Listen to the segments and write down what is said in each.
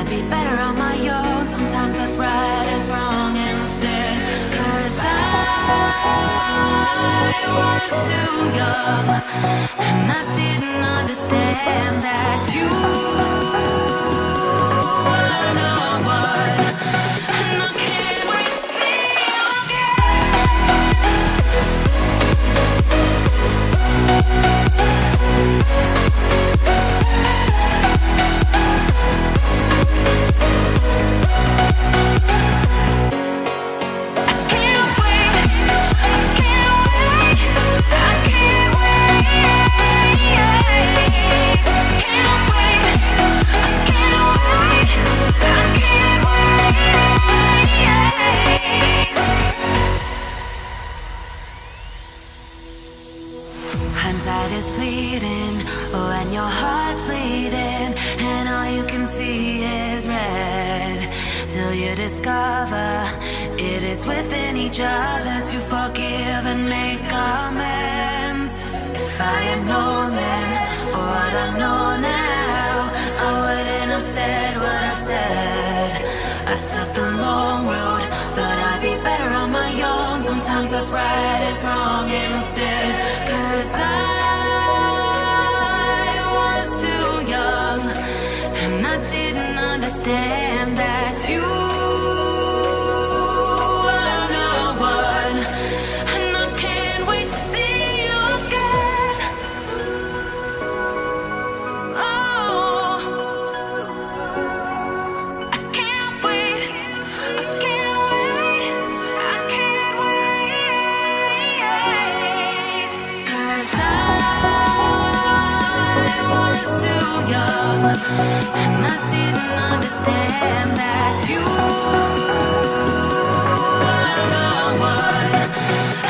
I'd be better on my own. Sometimes what's right is wrong instead. Cause I was too young and I didn't understand that you were no one. right is wrong instead. Cause I was too young and I didn't understand. that you were the one.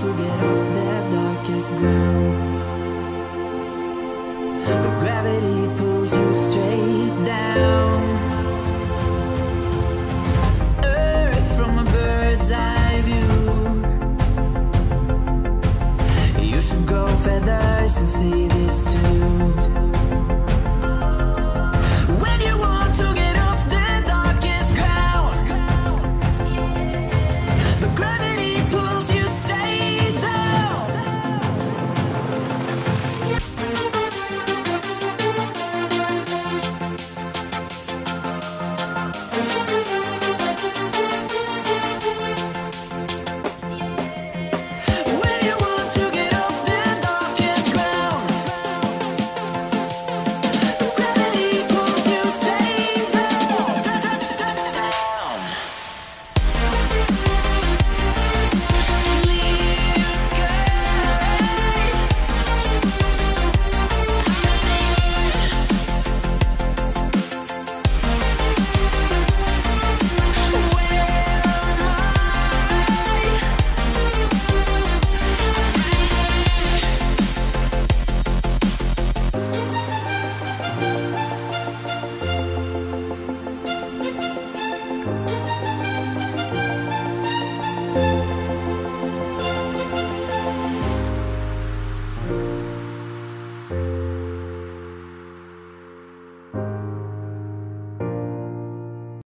to get off that darkest ground. But gravity pulls you straight.